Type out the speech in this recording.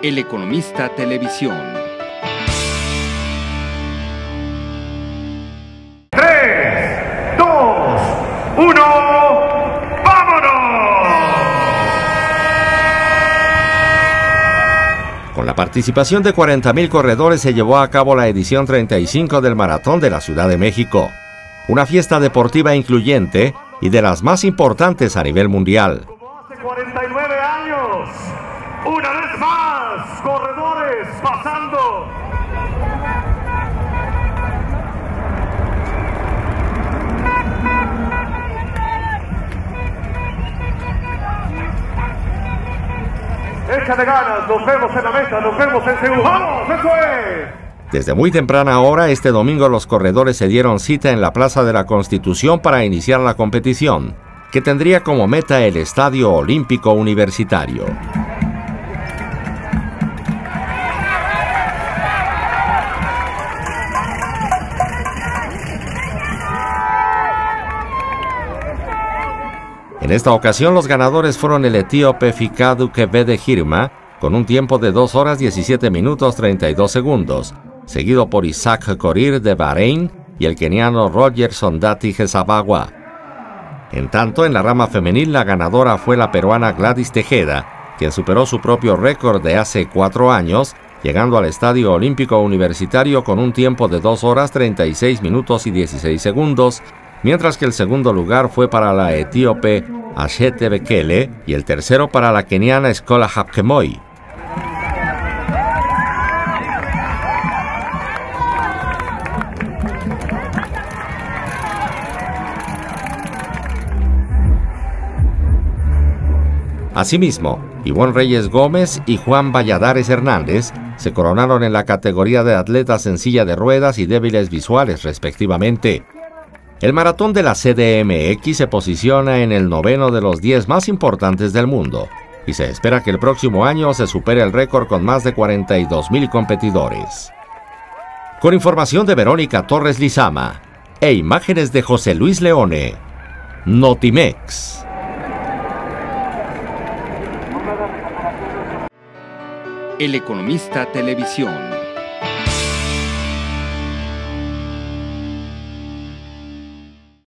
El Economista Televisión. ¡Tres, dos, uno! ¡Vámonos! Con la participación de 40.000 corredores se llevó a cabo la edición 35 del Maratón de la Ciudad de México, una fiesta deportiva incluyente y de las más importantes a nivel mundial. Como hace 49 años, una vez más, corredores pasando. Échale ganas, nos vemos en la meta, nos vemos en Seúl. ¡Vamos! ¡Eso es! Desde muy temprana hora, este domingo los corredores se dieron cita en la Plaza de la Constitución para iniciar la competición, que tendría como meta el Estadio Olímpico Universitario. En esta ocasión los ganadores fueron el etíope Fikadu Kebede Girma, con un tiempo de 2 horas 17 minutos 32 segundos, seguido por Isaac Korir de Bahrein y el keniano Roger Sondati Gesabagua. En tanto, en la rama femenil la ganadora fue la peruana Gladys Tejeda, quien superó su propio récord de hace cuatro años, llegando al Estadio Olímpico Universitario con un tiempo de 2 horas 36 minutos y 16 segundos, mientras que el segundo lugar fue para la etíope Ashete Bekele y el tercero para la keniana Skola Hapkemoi. Asimismo, Ivonne Reyes Gómez y Juan Valladares Hernández se coronaron en la categoría de atletas en silla de ruedas y débiles visuales respectivamente. El maratón de la CDMX se posiciona en el noveno de los 10 más importantes del mundo y se espera que el próximo año se supere el récord con más de 42 mil competidores. Con información de Verónica Torres Lizama e imágenes de José Luis Leone, Notimex. El Economista Televisión.